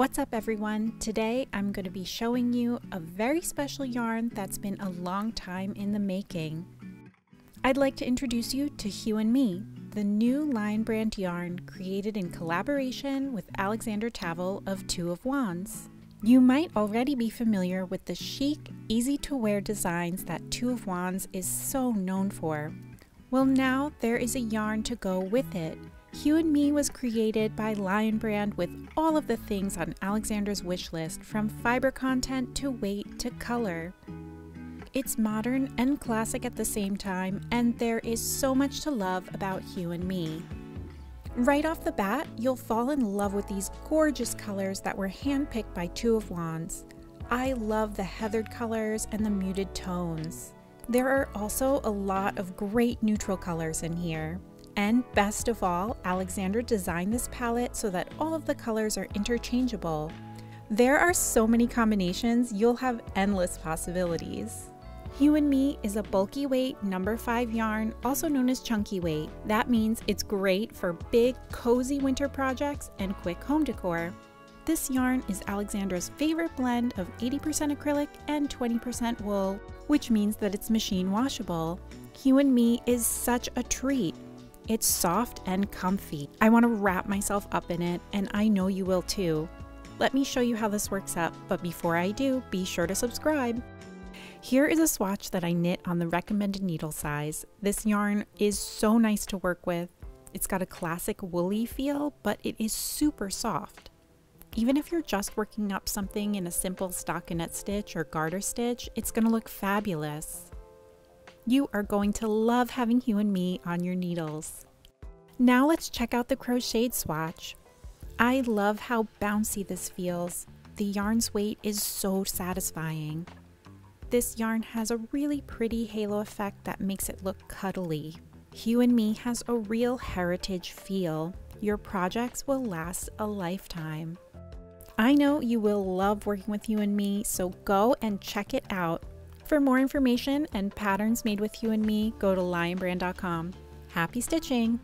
What's up everyone? Today I'm going to be showing you a very special yarn that's been a long time in the making. I'd like to introduce you to Hue and Me, the new Lion Brand yarn created in collaboration with Alexandra Tavel of Two of Wands. You might already be familiar with the chic, easy to wear designs that Two of Wands is so known for. Well now there is a yarn to go with it Hue and Me was created by Lion Brand with all of the things on Alexandra's wish list from fiber content to weight to color. It's modern and classic at the same time, and there is so much to love about Hue and Me. Right off the bat, you'll fall in love with these gorgeous colors that were handpicked by Two of Wands. I love the heathered colors and the muted tones. There are also a lot of great neutral colors in here. And best of all, Alexandra designed this palette so that all of the colors are interchangeable. There are so many combinations, you'll have endless possibilities. Hue and Me is a bulky weight number 5 yarn, also known as chunky weight. That means it's great for big, cozy winter projects and quick home decor. This yarn is Alexandra's favorite blend of 80% acrylic and 20% wool, which means that it's machine washable. Hue and Me is such a treat. It's soft and comfy. I want to wrap myself up in it, and I know you will too. Let me show you how this works up, but before I do, be sure to subscribe. Here is a swatch that I knit on the recommended needle size. This yarn is so nice to work with. It's got a classic woolly feel, but it is super soft. Even if you're just working up something in a simple stockinette stitch or garter stitch, it's going to look fabulous. You are going to love having Hue and Me on your needles. Now let's check out the crocheted swatch. I love how bouncy this feels. The yarn's weight is so satisfying. This yarn has a really pretty halo effect that makes it look cuddly. Hue and Me has a real heritage feel. Your projects will last a lifetime. I know you will love working with Hue and Me, so go and check it out. For more information and patterns made with Hue and Me, go to lionbrand.com. Happy stitching!